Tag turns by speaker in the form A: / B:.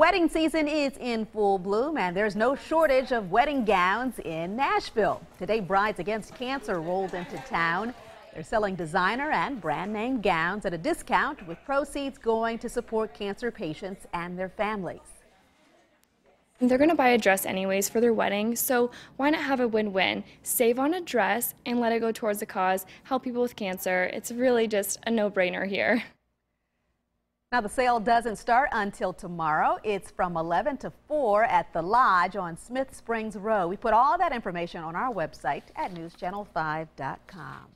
A: Wedding season is in full bloom, and there's no shortage of wedding gowns in Nashville. Today, Brides Against Cancer rolled into town. They're selling designer and brand name gowns at a discount, with proceeds going to support cancer patients and their families.
B: They're going to buy a dress anyways for their wedding, so why not have a win win? Save on a dress and let it go towards the cause, help people with cancer. It's really just a no brainer here.
A: Now, the sale doesn't start until tomorrow. It's from 11 to 4 at the Lodge on Smith Springs Road. We put all that information on our website at newschannel5.com.